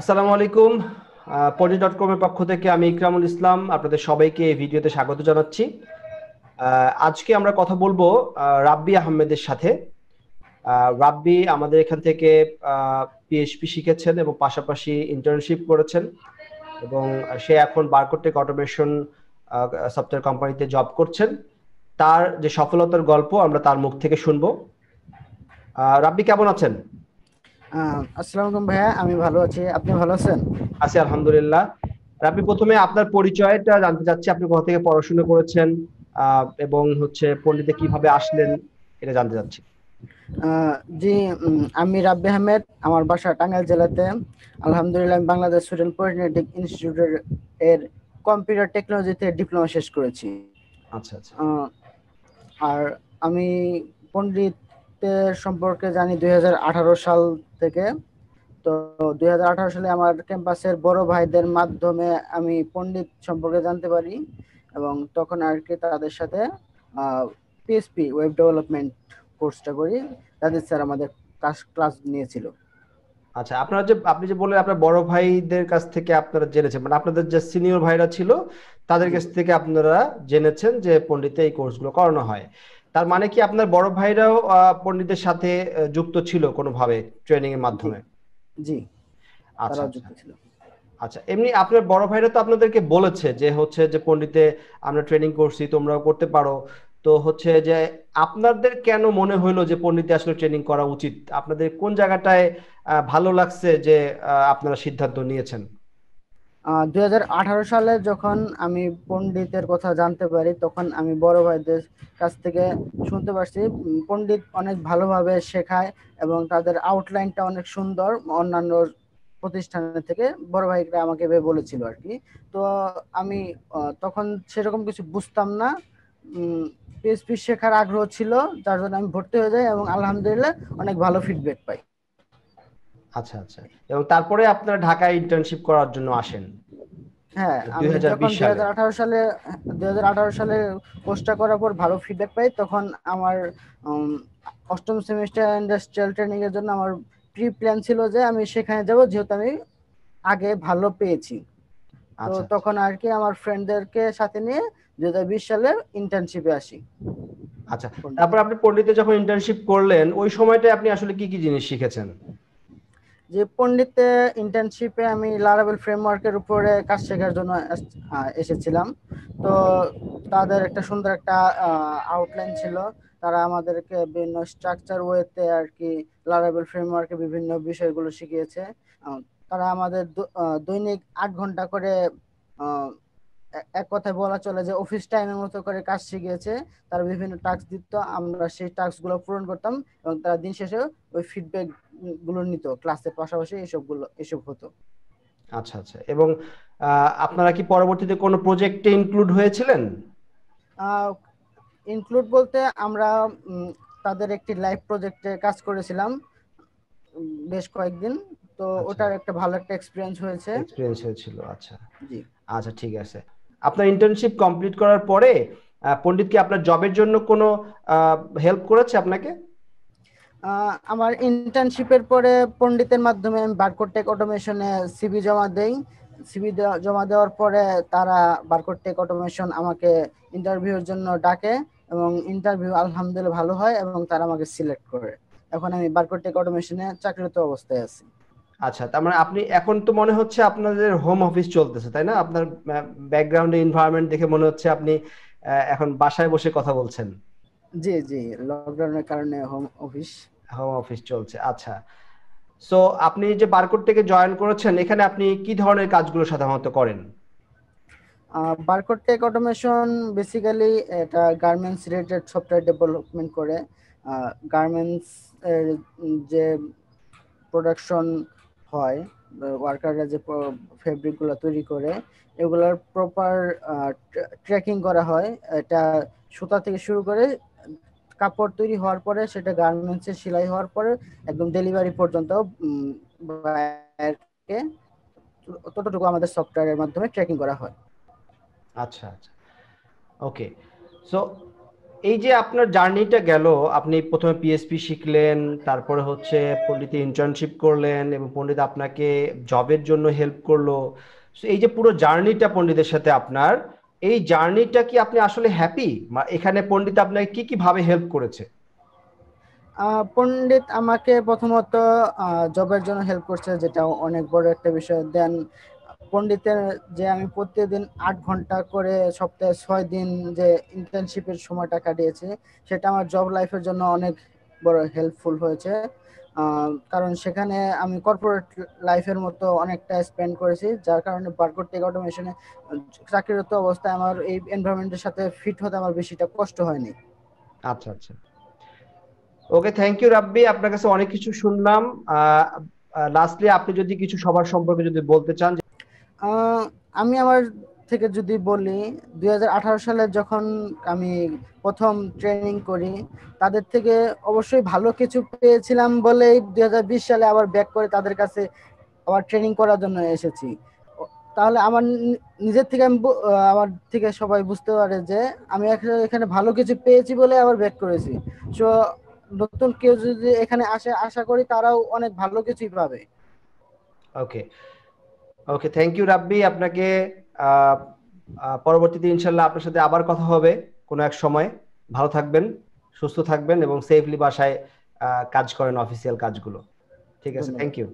আসসালামু আলাইকুম পলি ডট কমের পক্ষ থেকে আমি ইকরামুল ইসলাম, আপনাদের সবাইকে এই ভিডিওতে স্বাগত জানাচ্ছি। আজকে আমরা কথা বলব রাব্বি আহমেদের সাথে। রাব্বি আমাদের এখান থেকে পিএইচপি শিখেছেন এবং পাশাপাশি ইন্টার্নশিপ করেছেন এবং সে এখন বারকোটেক অটোমেশন সফটওয়্যার কোম্পানিতে জব করছেন। তার যে সফলতার গল্প আমরা তার মুখ থেকে শুনব। রাব্বি কেমন আছেন? আসসালামু আলাইকুম ভাইয়া আমি ভালো আছি। আপনি ভালো আছেন? আছি আলহামদুলিল্লাহ। আপনি প্রথমে আপনার পরিচয়টা জানতে চাচ্ছি আপনি কোথা থেকে পড়াশোনা করেছেন এবং হচ্ছে পল্লীতে কীভাবে আসলেন এটা জানতে চাচ্ছি। জি আমি রাব্বি আহমেদ আমার বাসা টাঙ্গাইল জেলাতে। আলহামদুলিল্লাহ আমি বাংলাদেশ স্টুডেন্ট পলিটেকনিক ইনস্টিটিউটের এর কম্পিউটার টেকনোলজিতে ডিপ্লোমা শেষ করেছি। আচ্ছা আচ্ছা। আর আমি পণ্ডিত সম্পর্কে জানি দুই হাজার আঠারো সাল থেকে। তো দু হাজার আঠারো সালে আমার ক্যাম্পাসের বড় ভাইদের মাধ্যমে আমি পণ্ডিত সম্পর্কে জানতে পারি এবং তখন আর কি তাদের সাথে পিএসপি ওয়েব ডেভেলপমেন্ট কোর্সটা করি। তাদের স্যার আমাদের ক্লাস নিয়েছিল। আচ্ছা আপনারা যে আপনি যে বললেন আপনার বড় ভাইদের কাছ থেকে আপনারা জেনেছেন মানে আপনাদের যে সিনিয়র ভাইরা ছিল তাদের কাছ থেকে আপনারা জেনেছেন যে পণ্ডিতে এই কোর্সগুলো করানো হয়। তার মানে কি আপনার বড় ভাইরাও পণ্ডিতের সাথে যুক্ত ছিল কোনোভাবে ট্রেনিং এর মাধ্যমে? জি আচ্ছা, আচ্ছা। আচ্ছা এমনি আপনার বড় ভাইরা তো আপনাদেরকে বলেছে যে হচ্ছে যে পণ্ডিতে আমরা ট্রেনিং করছি তোমরাও করতে পারো। তো হচ্ছে যে আপনাদের কেন মনে হইল যে পণ্ডিতে আসলে ট্রেনিং করা উচিত? আপনাদের কোন জায়গাটায় ভালো লাগছে যে আপনারা সিদ্ধান্ত নিয়েছেন? আঠারো সালে যখন আমি পণ্ডিতের কথা জানতে পারি, তখন আমি বড় ভাইদের কাছ থেকে শুনতে পারছি পণ্ডিত অনেক ভালোভাবে শেখায় এবং তাদের আউটলাইনটা অনেক সুন্দর, অন্যান্য প্রতিষ্ঠানের থেকে বড় ভাইরা আমাকে বলেছিল আর কি। তো আমি তখন সেরকম কিছু বুঝতাম না পিএসপি শেখার আগ্রহ ছিল, যার জন্য আমি ভর্তি হয়ে যাই এবং আলহামদুলিল্লাহ অনেক ভালো ফিডব্যাক পাই। আচ্ছা আচ্ছা। এবং তারপরে আপনারা ঢাকায় ইন্টার্নশিপ করার জন্য আসেন। হ্যাঁ আমি যখন দুই সালে দুই সালে কোর্সটা করার পর ভালো ফিডব্যাক পাই তখন আমার অষ্টম সেমিস্টার ইন্ডাস্ট্রিয়াল ট্রেনিং এর জন্য আমার প্রি প্ল্যান ছিল যে আমি সেখানে যাব যেহেতু আমি আগে ভালো পেয়েছি। তো আচ্ছা, আচ্ছা। তখন আর কি আমার ফ্রেন্ডদেরকে সাথে নিয়ে দুই হাজার বিশ সালে ইন্টার্নশিপে আসি। আচ্ছা তারপর আপনি পন্ডিতে যখন ইন্টার্নশিপ করলেন ওই সময়টায় আপনি আসলে কি কি জিনিস শিখেছেন? যে পণ্ডিতে ইন্টার্নশিপে আমি লারাবেল ফ্রেমওয়ার্কের উপরে কাজ শেখার জন্য এসেছিলাম। তো তাদের একটা সুন্দর একটা আউটলাইন ছিল। তারা আমাদেরকে বিভিন্ন স্ট্রাকচার ওয়েতে আর কি লারাবেল ফ্রেমওয়ার্কে বিভিন্ন বিষয়গুলো শিখিয়েছে। তারা আমাদের দৈনিক আট ঘণ্টা করে এক কথায় বলা চলে যে অফিস টাইমের মতো করে কাজ শিখিয়েছে তারা বিভিন্ন টাস্ক দিত আমরা সেই টাস্কগুলো পূরণ করতাম এবং তারা দিন শেষে ওই ফিডব্যাকগুলো নিত ক্লাসের পাশাপাশি এসবগুলো এসব হতো। আচ্ছা আচ্ছা। এবং আপনারা কি পরবর্তীতে কোনো প্রজেক্টে ইনক্লুড হয়েছিলেন? ইনক্লুড বলতে আমরা তাদের একটি লাইভ প্রজেক্টে কাজ করেছিলাম বেশ কয়েকদিন। তো আচ্ছা। ওটার একটা ভালো একটা এক্সপিরিয়েন্স হয়েছে। এক্সপিরিয়েন্স হয়েছিল আচ্ছা। জি। আচ্ছা ঠিক আছে। আপনার ইন্টার্নশিপ কমপ্লিট করার পরে পণ্ডিত কি আপনার জবের জন্য কোনো হেল্প করেছে আপনাকে? আমার ইন্টার্নশিপের পরে পণ্ডিতের মাধ্যমে আমি বারকোড টেক অটোমেশনে সিবি জমা দেই। সিবি জমা দেওয়ার পরে তারা বারকোড টেক অটোমেশন আমাকে ইন্টারভিউর জন্য ডাকে এবং ইন্টারভিউ আলহামদুলিল্লাহ ভালো হয় এবং তারা আমাকে সিলেক্ট করে। এখন আমি বারকোড টেক অটোমেশনে চাকরিরত অবস্থায় আছি। আচ্ছা তার মানে আপনি এখন তো মনে হচ্ছে আপনাদের হোম অফিস চলতেছে তাই না? আপনার ব্যাকগ্রাউন্ডে এনভায়রনমেন্ট দেখে মনে হচ্ছে আপনি এখন বাসায় বসে কথা বলছেন। জি জি লকডাউনের কারণে হোম অফিস হোম অফিস চলছে আচ্ছা। সো আপনি যে বারকোড থেকে জয়েন করেছেন এখানে আপনি কি ধরনের কাজগুলো সাধারণত করেন? বারকোড টেক অটোমেশন বেসিক্যালি এটা গার্মেন্টস রিলেটেড সফটওয়্যার ডেভেলপমেন্ট করে। গার্মেন্টস এর যে প্রোডাকশন হয় ওয়ার্কাররা যে ফেব্রিকগুলো তৈরি করে, এগুলোর প্রপার ট্র্যাকিং করা হয়। এটা সুতা থেকে শুরু করে কাপড় তৈরি হওয়ার পরে, সেটা গার্মেন্টসে সেলাই হওয়ার পরে, একদম ডেলিভারি পর্যন্ত ততটুকু আমাদের সফটওয়্যারের মাধ্যমে ট্র্যাকিং করা হয়। আচ্ছা আচ্ছা। ওকে সো এই যে আপনার জার্নিটা গেল আপনি প্রথমে পিএসপি শিখলেন তারপরে হচ্ছে পণ্ডিতে ইন্টার্নশিপ করলেন এবং পণ্ডিত আপনাকে জবের জন্য হেল্প করল। এই যে পুরো জার্নিটা পণ্ডিতের সাথে আপনার এই জার্নিটা কি আপনি আসলে হ্যাপি এখানে পণ্ডিত আপনাকে কি কি ভাবে হেল্প করেছে? আহ, পণ্ডিত আমাকে প্রথমত জবের জন্য হেল্প করছে যেটা অনেক বড় একটা বিষয়। দেন পণ্ডিতের যে আমি প্রতিদিন আট ঘণ্টা করে সপ্তাহে ছয় দিন যে ইন্টার্নশিপের সময়টা কাটিয়েছি, সেটা আমার জব লাইফের জন্য অনেক বড় হেল্পফুল হয়েছে। কারণ সেখানে আমি কর্পোরেট লাইফের মতো অনেকটা স্পেন্ড করেছি, যার কারণে বারকোড টেক অটোমেশনে চাকরিরত অবস্থায় আমার এই এনভায়রনমেন্টের সাথে ফিট হতে আমার বেশিটা কষ্ট হয়নি। আচ্ছা আচ্ছা। ওকে থ্যাংক ইউ রাব্বি আপনার কাছে অনেক কিছু শুনলাম। লাস্টলি আপনি যদি কিছু সবার সম্পর্কে যদি বলতে চান আমি আমার থেকে যদি বলি দু হাজার আঠারো সালে যখন আমি প্রথম ট্রেনিং করি, তাদের থেকে অবশ্যই ভালো কিছু পেয়েছিলাম বলেই দু হাজার বিশ সালে আবার ব্যাক করে তাদের কাছে আবার ট্রেনিং করার জন্য এসেছি। তাহলে আমার নিজের থেকে আমি আমার থেকে সবাই বুঝতে পারে যে আমি এখানে- ভালো কিছু পেয়েছি বলে আবার ব্যাক করেছি। সো নতুন কেউ যদি এখানে আসে, আশা করি তারাও অনেক ভালো কিছুই পাবে। ওকে ওকে থ্যাংক ইউ রাব্বি আপনাকে পরবর্তীতে ইনশাল্লাহ আপনার সাথে আবার কথা হবে কোনো এক সময়। ভালো থাকবেন সুস্থ থাকবেন এবং সেফলি বাসায় কাজ করেন অফিসিয়াল কাজগুলো। ঠিক আছে থ্যাংক ইউ